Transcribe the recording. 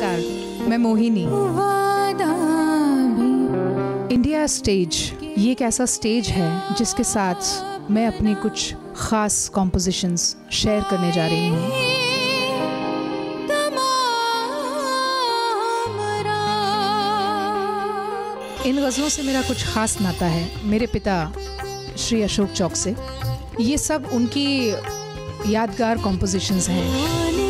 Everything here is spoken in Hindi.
नमस्कार, मैं मोहिनी। इंडिया स्टेज, ये एक ऐसा स्टेज है जिसके साथ मैं अपनी कुछ ख़ास कॉम्पोजिशंस शेयर करने जा रही हूँ। इन गज़लों से मेरा कुछ ख़ास नाता है। मेरे पिता श्री अशोक चौक से। ये सब उनकी यादगार कॉम्पोजिशंस हैं।